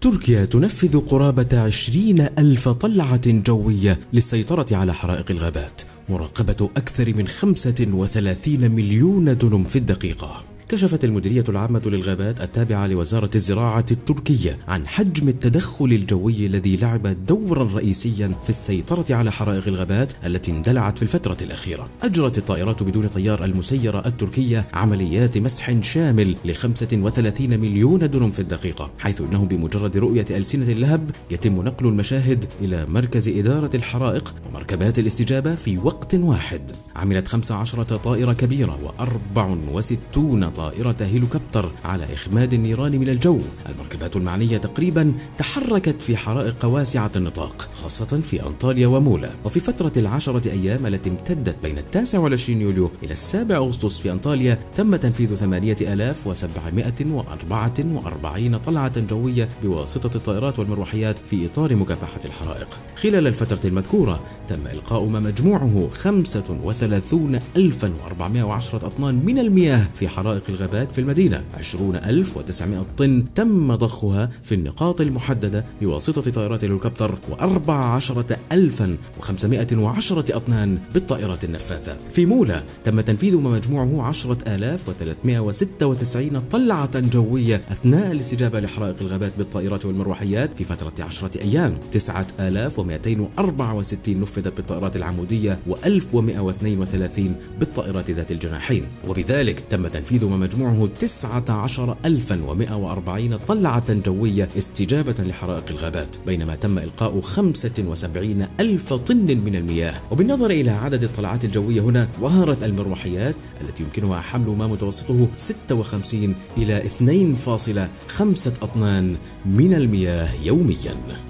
تركيا تنفذ قرابة عشرين ألف طلعة جوية للسيطرة على حرائق الغابات مراقبة أكثر من 35 مليون دنم في الدقيقة. كشفت المديرية العامة للغابات التابعة لوزارة الزراعة التركية عن حجم التدخل الجوي الذي لعب دورا رئيسيا في السيطرة على حرائق الغابات التي اندلعت في الفترة الأخيرة. أجرت الطائرات بدون طيار المسيرة التركية عمليات مسح شامل ل 35 مليون دنم في الدقيقة، حيث أنه بمجرد رؤية ألسنة اللهب يتم نقل المشاهد إلى مركز إدارة الحرائق ومركبات الاستجابة في وقت واحد. عملت 15 طائرة كبيرة و64 طائرة هيليكوبتر على إخماد النيران من الجو. المركبات المعنية تقريبا تحركت في حرائق واسعة النطاق خاصة في أنطاليا ومولا. وفي فترة العشرة أيام التي امتدت بين التاسع والعشرين يوليو إلى السابع أغسطس في أنطاليا تم تنفيذ 8744 طلعة جوية بواسطة الطائرات والمروحيات في إطار مكافحة الحرائق. خلال الفترة المذكورة تم إلقاء ما مجموعه 35410 أطنان من المياه في حرائق الغابات في المدينة. 20900 طن تم ضخها في النقاط المحددة بواسطة طائرات الهليكوبتر و14510 أطنان بالطائرات النفاثة. في مولا تم تنفيذ ما مجموعه 10396 طلعة جوية أثناء الاستجابة لحرائق الغابات بالطائرات والمروحيات في فترة عشرة أيام. 9264 نفذت بالطائرات العمودية و1132 بالطائرات ذات الجناحين. وبذلك تم تنفيذ ما مجموعه 19140 طلعة جوية استجابة لحرائق الغابات بينما تم إلقاء 75 ألف طن من المياه. وبالنظر إلى عدد الطلعات الجوية هنا ظهرت المروحيات التي يمكنها حمل ما متوسطه 56 إلى 2.5 أطنان من المياه يومياً.